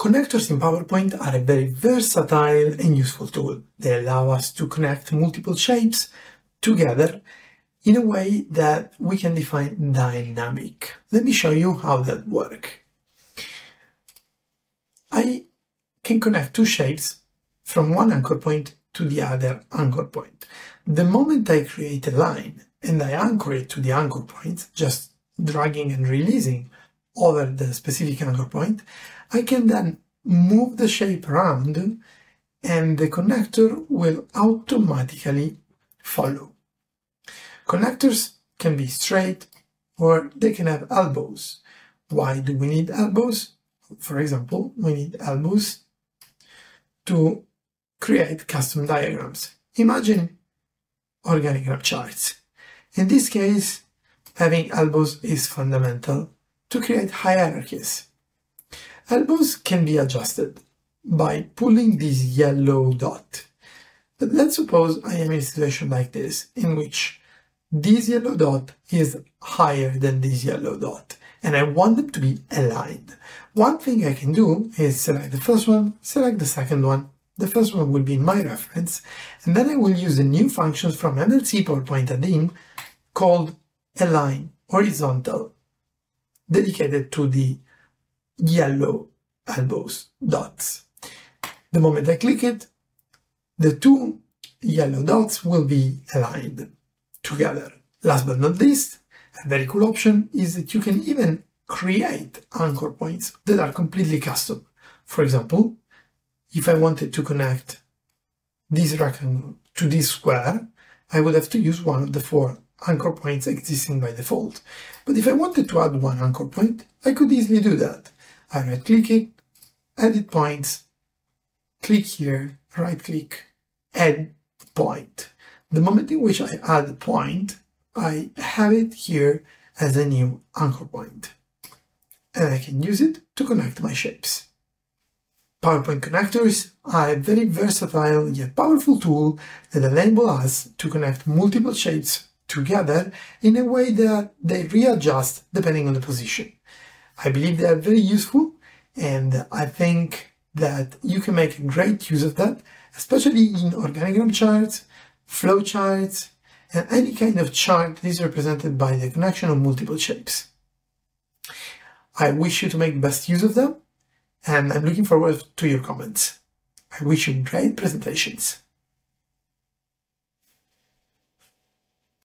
Connectors in PowerPoint are a very versatile and useful tool. They allow us to connect multiple shapes together in a way that we can define dynamic. Let me show you how that works. I can connect two shapes from one anchor point to the other anchor point. The moment I create a line and I anchor it to the anchor point, just dragging and releasing over the specific anchor point, I can then move the shape around and the connector will automatically follow. Connectors can be straight or they can have elbows. Why do we need elbows? For example, we need elbows to create custom diagrams. Imagine organigram charts. In this case, having elbows is fundamental to create hierarchies. Elbows can be adjusted by pulling this yellow dot. But let's suppose I am in a situation like this, in which this yellow dot is higher than this yellow dot, and I want them to be aligned. One thing I can do is select the first one, select the second one, the first one will be my reference, and then I will use the new functions from MLC PowerPoint add-in called align horizontal, dedicated to the yellow elbows dots. The moment I click it, the two yellow dots will be aligned together. Last but not least, a very cool option is that you can even create anchor points that are completely custom. For example, if I wanted to connect this rectangle to this square, I would have to use one of the four anchor points existing by default. But if I wanted to add one anchor point, I could easily do that. I right click it, edit points, click here, right click, add point. The moment in which I add a point, I have it here as a new anchor point. And I can use it to connect my shapes. PowerPoint connectors are a very versatile yet powerful tool that enable us to connect multiple shapes together in a way that they readjust depending on the position. I believe they are very useful and I think that you can make great use of that, especially in organigram charts, flow charts, and any kind of chart that is represented by the connection of multiple shapes. I wish you to make best use of them and I'm looking forward to your comments. I wish you great presentations.